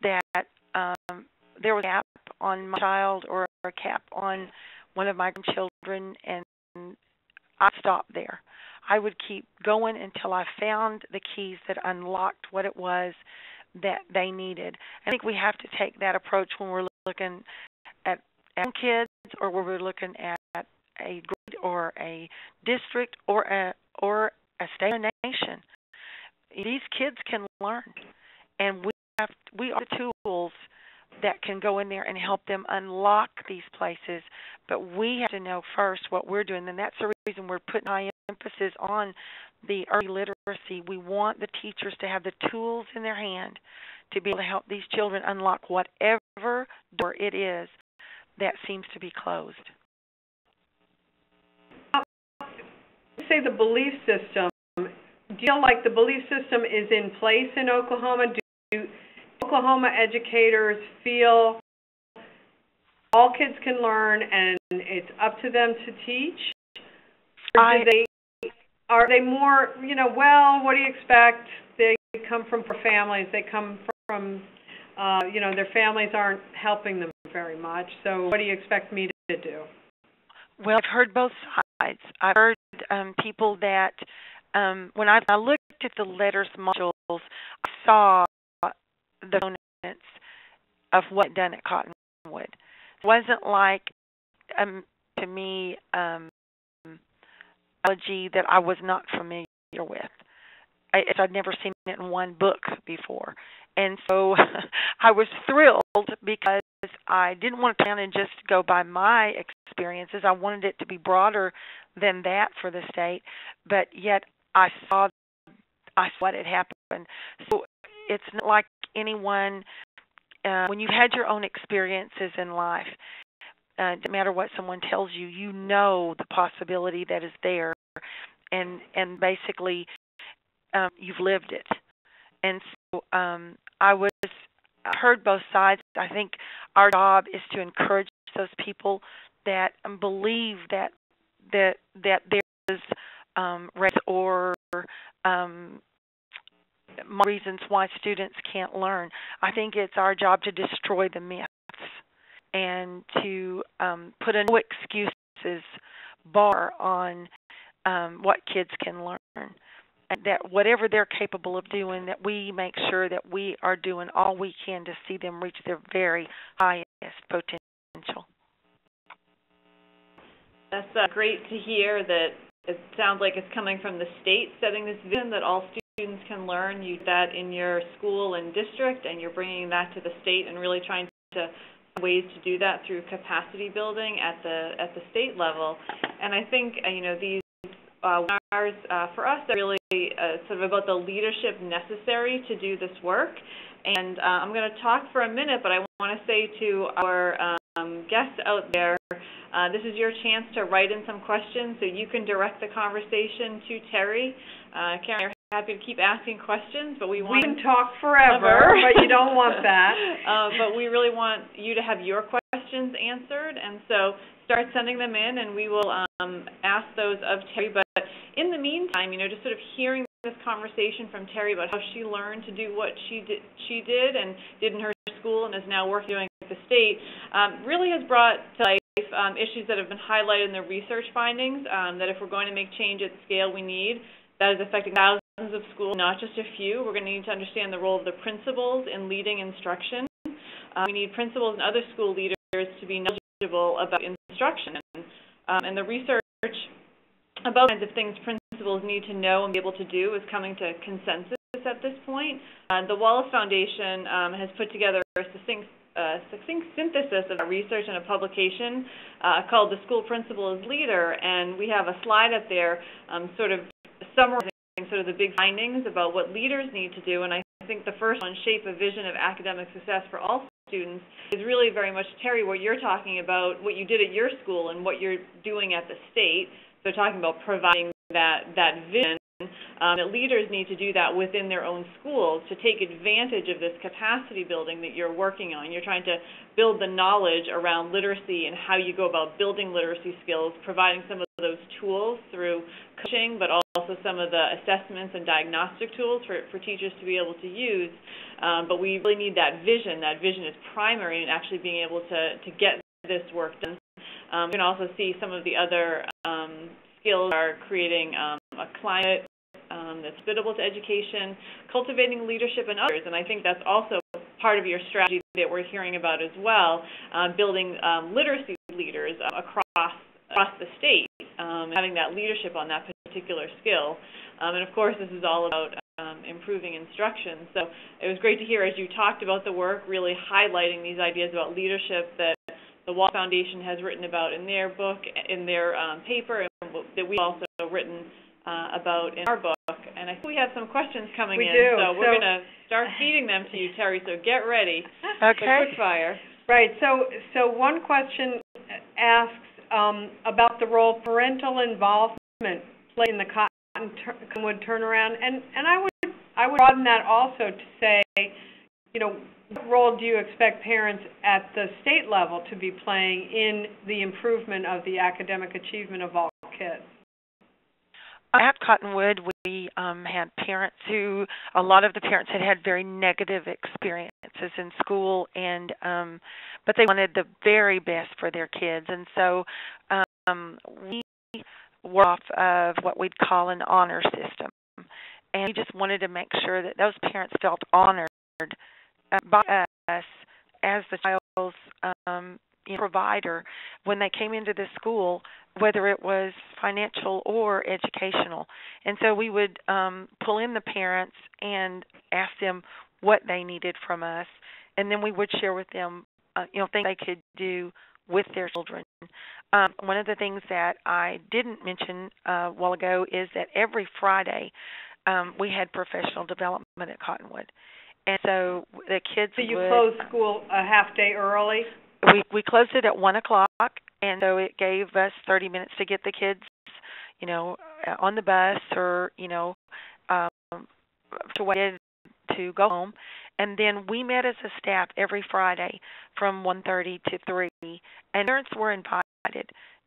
that um, there was a gap on my child or a cap on one of my children and I stopped there. I would keep going until I found the keys that unlocked what it was that they needed. I think we have to take that approach when we're looking at, at kids or when we're looking at a grade or a district or a or a state or a nation. These kids can learn, and we have we are the tools that can go in there and help them unlock these places. But we have to know first what we're doing, and that's the reason we're putting high emphasis on the early literacy. We want the teachers to have the tools in their hand to be able to help these children unlock whatever door it is that seems to be closed. Say the belief system. Do you feel like the belief system is in place in Oklahoma? Do Oklahoma educators feel all kids can learn and it's up to them to teach? Or do they are they more, you know, well, what do you expect? They come from poor families, they come from uh, you know, their families aren't helping them very much. So what do you expect me to do? Well, I've heard both sides. I've heard um, people that um, when I, I looked at the LETRS modules, I saw the components of what done at Cottonwood. It wasn't like um, to me um, that I was not familiar with. I, I'd never seen it in one book before, and so (laughs) I was thrilled because I didn't want to plan and just go by my experiences. I wanted it to be broader than that for the state, but yet I saw I saw what had happened. So it's not like anyone uh, when you've had your own experiences in life uh, no matter what someone tells you you know the possibility that is there and and basically um, you've lived it. And so um, I was I heard both sides. I think our job is to encourage those people that um, believe that that that there is um, race or um, reasons why students can't learn. I think it's our job to destroy the myths and to um, put a no excuses bar on um, what kids can learn. And that whatever they're capable of doing, that we make sure that we are doing all we can to see them reach their very highest potential. That's uh, great to hear that it sounds like it's coming from the state setting this vision that all students can learn. You that in your school and district, and you're bringing that to the state and really trying to ways to do that through capacity building at the at the state level. And I think uh, you know these uh, webinars uh, for us are really uh, sort of about the leadership necessary to do this work. And uh, I'm going to talk for a minute, but I want to say to our um, guests out there, uh, this is your chance to write in some questions so you can direct the conversation to Teri. Uh, Karin, happy to keep asking questions, but we want we can talk (laughs) forever, but you don't want that. (laughs) uh, but we really want you to have your questions answered, and so start sending them in, and we will um, ask those of Teri. But in the meantime, you know, just sort of hearing this conversation from Teri about how she learned to do what she did, she did and did in her school, and is now working at the state, um, really has brought to life um, issues that have been highlighted in the research findings. Um, that if we're going to make change at the scale we need, that is affecting thousands of schools, not just a few. We're going to need to understand the role of the principals in leading instruction. Um, we need principals and other school leaders to be knowledgeable about instruction. Um, and the research about kinds of things principals need to know and be able to do is coming to consensus at this point. Uh, the Wallace Foundation um, has put together a succinct, uh, succinct synthesis of our research in a publication uh, called The School Principal as Leader, and we have a slide up there um, sort of summarizing sort of the big findings about what leaders need to do. And I think the first one, shape a vision of academic success for all students, is really very much, Teri, what you're talking about, what you did at your school and what you're doing at the state. So talking about providing that, that vision um, that leaders need to do that within their own schools to take advantage of this capacity building that you're working on. You're trying to build the knowledge around literacy and how you go about building literacy skills, providing some of those tools through coaching, but also some of the assessments and diagnostic tools for, for teachers to be able to use. Um, but we really need that vision. That vision is primary in actually being able to, to get this work done. Um, you can also see some of the other um, skills are creating um, a climate um, that's suitable to education, cultivating leadership in others, and I think that's also part of your strategy that we're hearing about as well, uh, building um, literacy leaders uh, across across the state, um, having that leadership on that particular skill. Um, and of course, this is all about um, improving instruction. So it was great to hear as you talked about the work, really highlighting these ideas about leadership that the Wallace Foundation has written about in their book, in their um, paper, and that we've also written uh, about in our book. And I think we have some questions coming we in, do. so we're so, going to start feeding them to you, Teri. So get ready. Okay. Quick fire. Right. So, so one question asks um, about the role parental involvement play in the Cottonwood turnaround, and and I would I would broaden that also to say, you know, what role do you expect parents at the state level to be playing in the improvement of the academic achievement of all kids? At Cottonwood, we um, had parents who, a lot of the parents had had very negative experiences in school, and um, but they wanted the very best for their kids, and so um, we were off of what we'd call an honor system, and we just wanted to make sure that those parents felt honored uh, by us as the child's um, you know, provider when they came into the school, whether it was financial or educational. And so we would um, pull in the parents and ask them what they needed from us, and then we would share with them, uh, you know, things they could do with their children. Um, one of the things that I didn't mention uh, a while ago is that every Friday um, we had professional development at Cottonwood. And so the kids. So you would, closed school a half day early. We we closed it at one o'clock, and so it gave us thirty minutes to get the kids, you know, on the bus or you know, um, to wait to go home and then we met as a staff every Friday from one thirty to 3 and parents were invited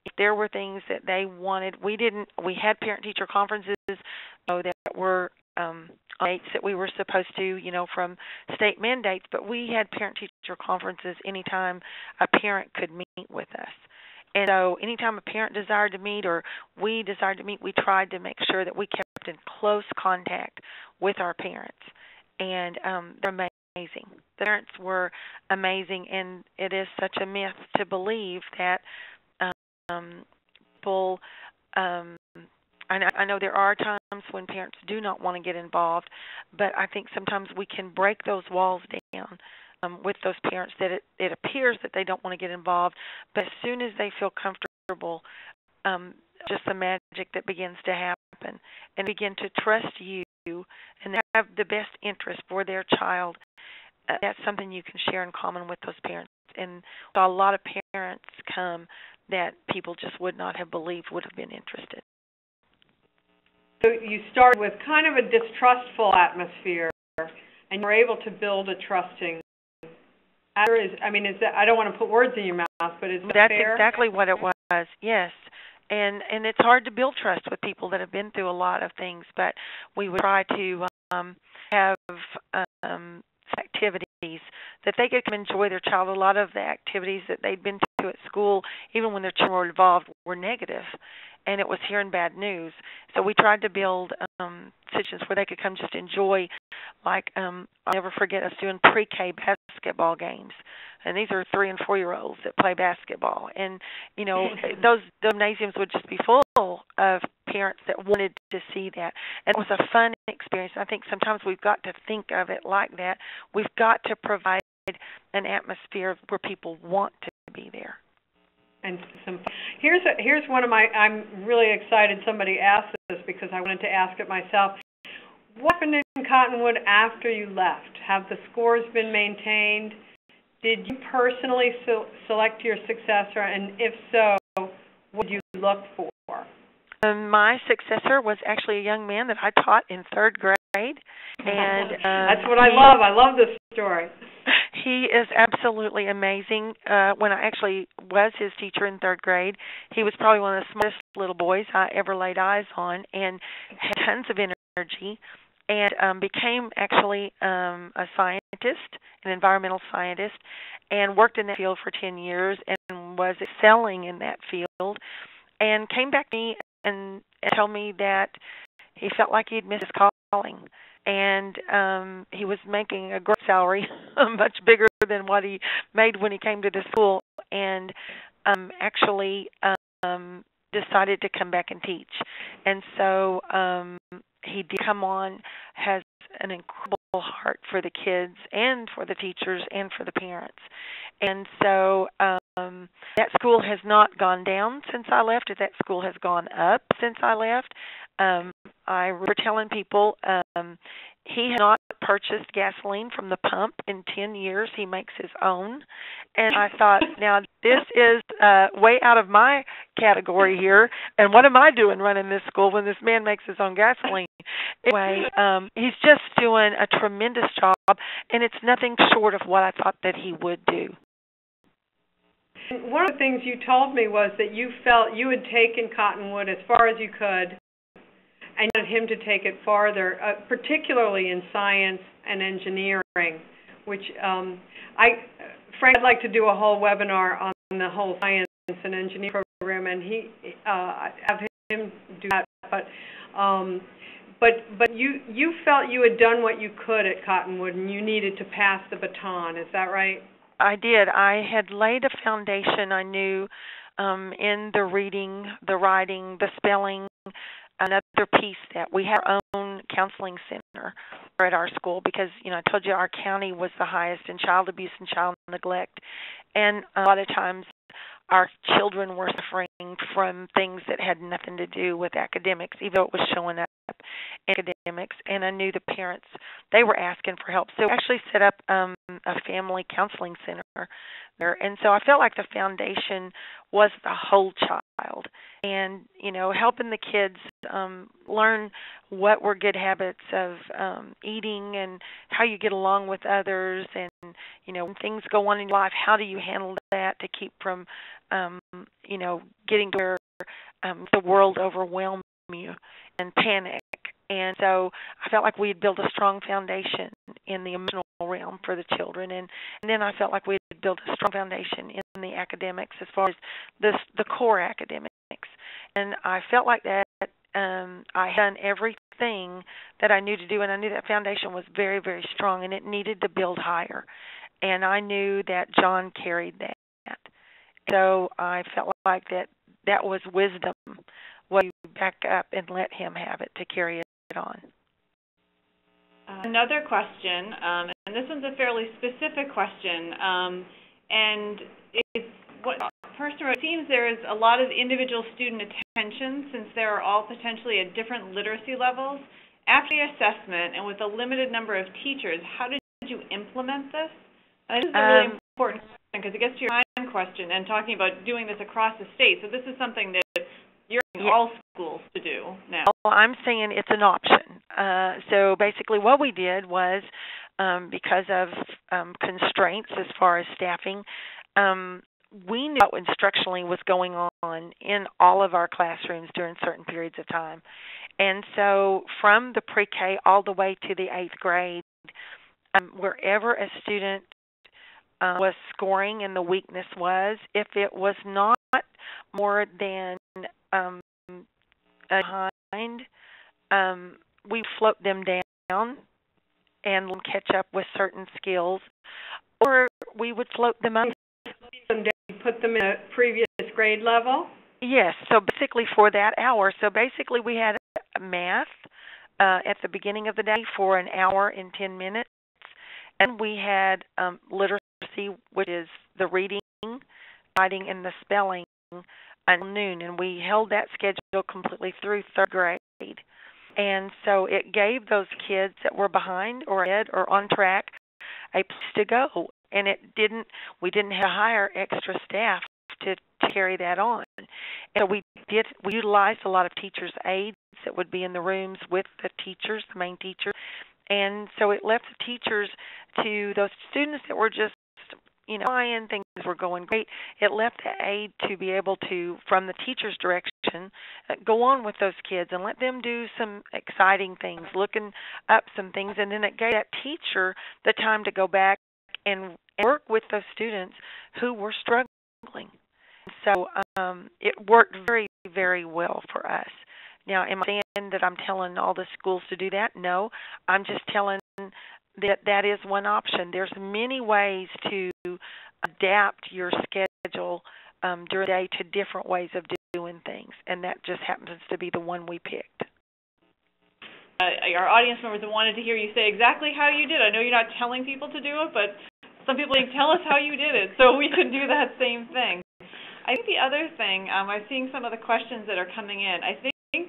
if there were things that they wanted we didn't we had parent teacher conferences you know that were um dates that we were supposed to you know from state mandates but we had parent teacher conferences anytime a parent could meet with us and so anytime a parent desired to meet or we desired to meet we tried to make sure that we kept in close contact with our parents and um they're amazing the parents were amazing and it is such a myth to believe that um, people. Um, I know, I know there are times when parents do not want to get involved, but I think sometimes we can break those walls down um, with those parents that it, it appears that they don't want to get involved, but as soon as they feel comfortable, um, just the magic that begins to happen and begin to trust you and have the best interest for their child. Uh, that's something you can share in common with those parents. And a lot of parents come that people just would not have believed would have been interested. So you started with kind of a distrustful atmosphere, and you're able to build a trusting. Is, I mean, is that I don't want to put words in your mouth, but is that that's fair? exactly what it was. Yes, and and it's hard to build trust with people that have been through a lot of things, but we would try to um, have um, activities that they could come enjoy their child. A lot of the activities that they'd been to at school, even when their children were involved, were negative, and it was hearing bad news. So we tried to build um, situations where they could come just enjoy. Like um, I'll never forget us doing pre-K basketball games, and these are three and four year olds that play basketball, and you know (laughs) those gymnasiums would just be full of parents that wanted to see that. And it was a fun experience. I think sometimes we've got to think of it like that. We've got to provide an atmosphere where people want to be there. And some here's a, here's one of my I'm really excited somebody asked this because I wanted to ask it myself. What happened in Cottonwood after you left? Have the scores been maintained? Did you personally so, select your successor, and if so, what did you look for? Um, my successor was actually a young man that I taught in third grade, and (laughs) um, that's what I love. I love this story. (laughs) He is absolutely amazing. Uh, when I actually was his teacher in third grade, he was probably one of the smartest little boys I ever laid eyes on, and had tons of energy, and um, became actually um, a scientist, an environmental scientist, and worked in that field for 10 years and was excelling in that field and came back to me and, and told me that he felt like he'd missed his calling and um he was making a great salary (laughs) much bigger than what he made when he came to the school and um actually um decided to come back and teach. And so um he did come on has an incredible heart for the kids and for the teachers and for the parents. And so um that school has not gone down since I left. That school has gone up since I left. Um I remember telling people um he has not purchased gasoline from the pump in 10 years. He makes his own. And I thought, (laughs) now this is uh way out of my category here. And what am I doing running this school when this man makes his own gasoline? Anyway, um he's just doing a tremendous job and it's nothing short of what I thought that he would do. One of the things you told me was that you felt you had taken Cottonwood as far as you could and wanted him to take it farther, uh, particularly in science and engineering, which um, I, Frank, I'd like to do a whole webinar on the whole science and engineering program, and he uh, I have him do that. But um, but but you you felt you had done what you could at Cottonwood, and you needed to pass the baton. Is that right? I did. I had laid a foundation. I knew um, in the reading, the writing, the spelling, another piece that we have our own counseling center at our school because you know I told you our county was the highest in child abuse and child neglect, and a lot of times our children were suffering from things that had nothing to do with academics, even though it was showing up academics. And I knew the parents they were asking for help, so I actually set up um, a family counseling center there. And so I felt like the foundation was the whole child, and you know, helping the kids um, learn what were good habits of um, eating and how you get along with others, and you know, when things go on in life, how do you handle that to keep from um, you know, getting to where um, the world overwhelms you and panic. And so I felt like we had built a strong foundation in the emotional realm for the children, and, and then I felt like we had built a strong foundation in the academics as far as the the core academics. And I felt like that um, I had done everything that I knew to do, and I knew that foundation was very, very strong, and it needed to build higher. And I knew that John carried that. So I felt like that that was wisdom. What you back up and let him have it to carry it on. Uh, another question, um, and this one's a fairly specific question, um, and it's what of all, it seems there is a lot of individual student attention since they are all potentially at different literacy levels. After the assessment and with a limited number of teachers, how did you implement this? And this is a really um, important question because it gets to your time question and talking about doing this across the state. So this is something that yeah. all schools to do now. Well, I'm saying it's an option. Uh, so basically, what we did was um, because of um, constraints as far as staffing, um, we knew what instructionally was going on in all of our classrooms during certain periods of time. And so from the pre K all the way to the eighth grade, um, wherever a student uh, was scoring and the weakness was, if it was not more than um, behind, um, we float them down and catch up with certain skills, or we would float them up. And put them in a previous grade level. Yes. So basically, for that hour, so basically we had math uh, at the beginning of the day for an hour and ten minutes, and we had um, literacy, which is the reading, writing, and the spelling until noon, and we held that schedule completely through third grade. And so it gave those kids that were behind or ahead or on track a place to go. And it didn't we didn't have to hire extra staff to, carry that on. And so we did we utilized a lot of teachers' aides that would be in the rooms with the teachers, the main teacher. And so it left the teachers to those students that were just you know, flying, things were going great. It left the aide to be able to, from the teacher's direction, uh, go on with those kids and let them do some exciting things, looking up some things, and then it gave that teacher the time to go back and work with those students who were struggling. So um, it worked very, very well for us. Now, am I saying that I'm telling all the schools to do that? No, I'm just telling that that is one option. There's many ways to adapt your schedule um, during the day to different ways of doing things, and that just happens to be the one we picked. Uh, our audience members wanted to hear you say exactly how you did. I know you're not telling people to do it, but some people think, tell us how you did it, so we could do that same thing. I think the other thing, um, I'm seeing some of the questions that are coming in. I think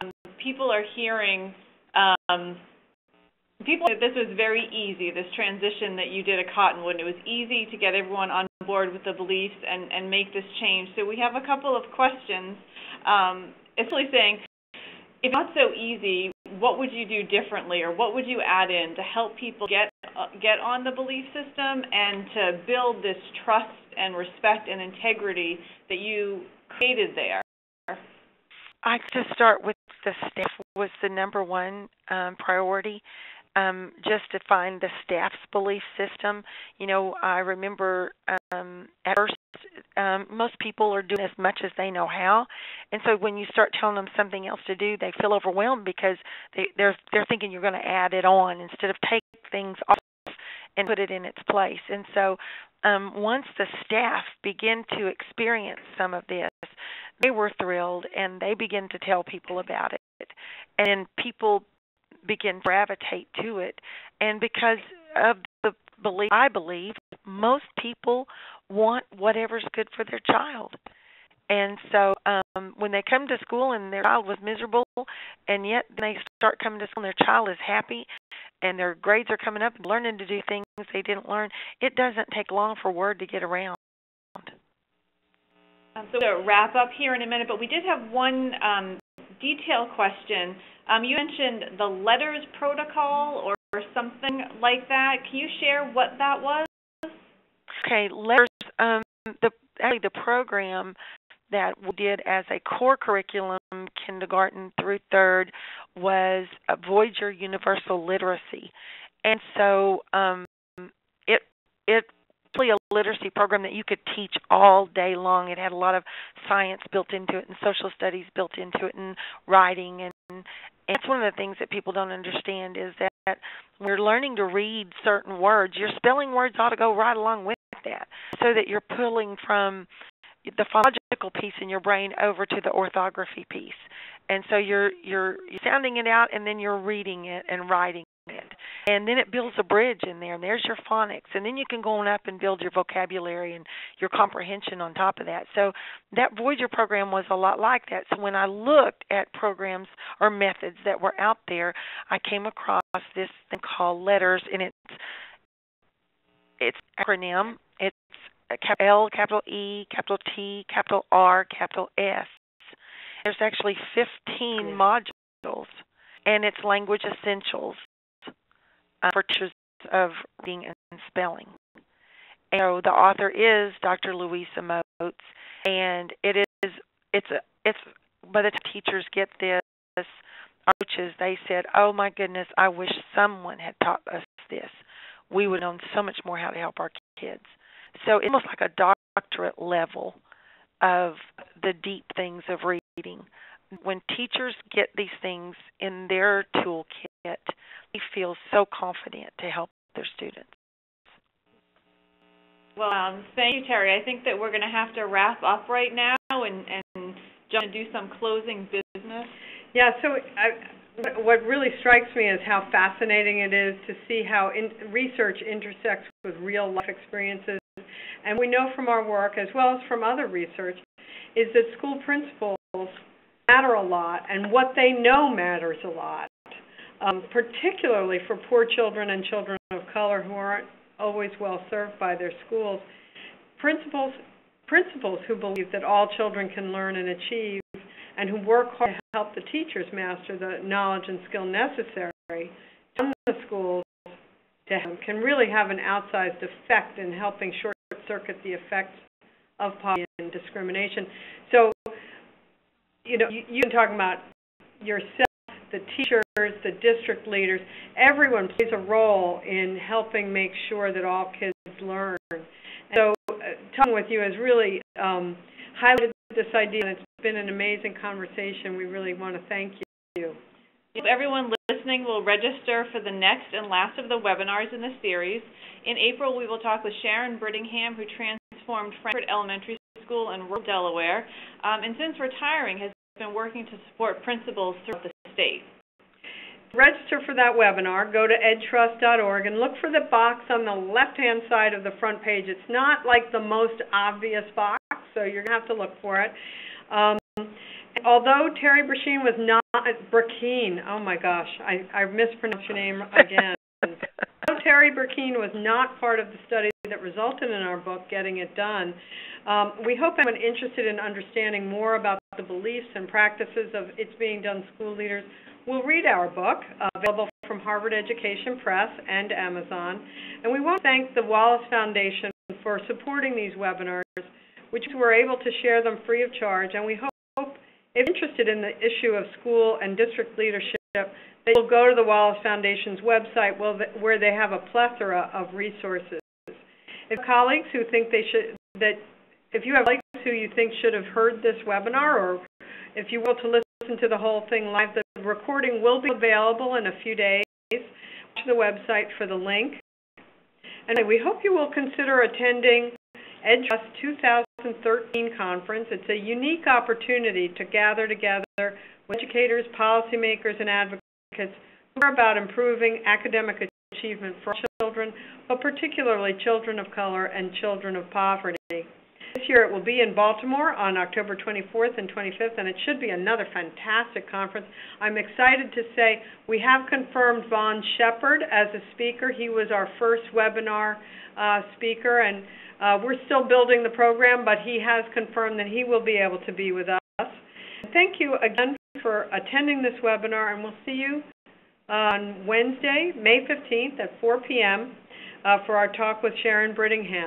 um, people are hearing um, people this was very easy this transition that you did at cottonwood. It was easy to get everyone on board with the beliefs and and make this change. So we have a couple of questions. Um essentially saying if not so easy what would you do differently or what would you add in to help people get uh, get on the belief system and to build this trust and respect and integrity that you created there? I to start with the staff was the number one um, priority um, just to find the staff's belief system. You know, I remember um, at first um, most people are doing as much as they know how, and so when you start telling them something else to do, they feel overwhelmed because they, they're they're thinking you're going to add it on instead of take things off and put it in its place. And so um, once the staff begin to experience some of this, they were thrilled and they begin to tell people about it. And people begin to gravitate to it. And because of the belief, I believe most people want whatever's good for their child. And so um when they come to school and their child was miserable and yet they start coming to school and their child is happy and their grades are coming up and learning to do things they didn't learn, it doesn't take long for word to get around. Um, so we'll wrap up here in a minute, but we did have one um, detail question. Um, you mentioned the LETRS protocol or, something like that. Can you share what that was? Okay, LETRS. Um, the actually the program that we did as a core curriculum, kindergarten through third, was Voyager Universal Literacy, and so um, it it really a literacy program that you could teach all day long. It had a lot of science built into it and social studies built into it and writing and, and it's one of the things that people don't understand is that we're learning to read certain words. Your spelling words ought to go right along with that so that you're pulling from the phonological piece in your brain over to the orthography piece. And so you're you're sounding it out and then you're reading it and writing it. And then it builds a bridge in there, and there's your phonics. And then you can go on up and build your vocabulary and your comprehension on top of that. So that Voyager program was a lot like that. So when I looked at programs or methods that were out there, I came across this thing called LETRS, and it's it's acronym. It's L, capital E, capital T, capital R, capital S. There's actually 15 modules, and it's language essentials uh, of reading and spelling. And so the author is Dr. Louisa Moats, and it is it's a it's by the time teachers get this coaches they said, "Oh my goodness, I wish someone had taught us this. We would have known so much more how to help our kids." So it's almost like a doctorate level of the deep things of reading. When teachers get these things in their toolkit, they feel so confident to help their students. Well, um, thank you, Teri. I think that we're going to have to wrap up right now and, and jump and do some closing business. Yeah, so I, what really strikes me is how fascinating it is to see how in, research intersects with real life experiences. And we know from our work, as well as from other research, is that school principals matter a lot, and what they know matters a lot um, particularly for poor children and children of color who aren't always well served by their schools. Principals, principals who believe that all children can learn and achieve and who work hard to help the teachers master the knowledge and skill necessary in the schools can really have an outsized effect in helping short circuit the effects of poverty and discrimination. So, you know, you, you've been talking about yourself the teachers, the district leaders, everyone plays a role in helping make sure that all kids learn. And so, uh, talking with you has really um, highlighted this idea, and it's been an amazing conversation. We really want to thank you. If everyone listening will register for the next and last of the webinars in the series. In April, we will talk with Sharon Brittingham, who transformed Frankfort Elementary School in rural Delaware, um, and since retiring has been working to support principals throughout the state. Register for that webinar. Go to edtrust.org and look for the box on the left-hand side of the front page. It's not like the most obvious box, so you're going to have to look for it. Um, although Teri Brecheen was not Brecheen, oh my gosh, I, I mispronounced your name again. (laughs) although Teri Brecheen was not part of the study that resulted in our book, Getting It Done, um, we hope anyone interested in understanding more about the beliefs and practices of It's Being Done School Leaders will read our book, available from Harvard Education Press and Amazon. And we want to thank the Wallace Foundation for supporting these webinars, which we're able to share them free of charge. And we hope, if interested in the issue of school and district leadership, they will go to the Wallace Foundation's website where they have a plethora of resources. If colleagues who think they should that if you have colleagues who you think should have heard this webinar, or if you will to listen to the whole thing live, the recording will be available in a few days. To the website for the link. And we hope you will consider attending EdTrust 2013 conference. It's a unique opportunity to gather together with educators, policymakers, and advocates who are about improving academic achievement for children, but particularly children of color and children of poverty. This year it will be in Baltimore on October 24th and 25th, and it should be another fantastic conference. I'm excited to say we have confirmed Vaughn Shepard as a speaker. He was our first webinar uh, speaker, and uh, we're still building the program, but he has confirmed that he will be able to be with us. Thank you again for attending this webinar, and we'll see you on Wednesday, May 15th at 4 p.m. Uh, for our talk with Sharon Brittingham.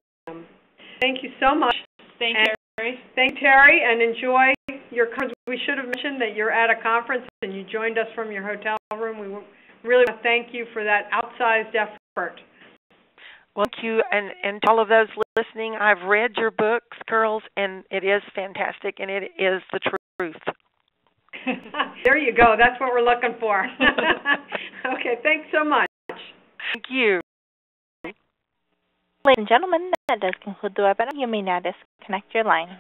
Thank you so much. Thank you, Teri. Thank Teri, and enjoy your conference. We should have mentioned that you're at a conference and you joined us from your hotel room. We really want to thank you for that outsized effort. Well, thank you, and and to all of those listening, I've read your books, girls, and it is fantastic, and it is the truth. (laughs) there you go. That's what we're looking for. (laughs) okay, thanks so much. Thank you. Ladies and gentlemen, that does conclude the webinar. You may now disconnect your lines.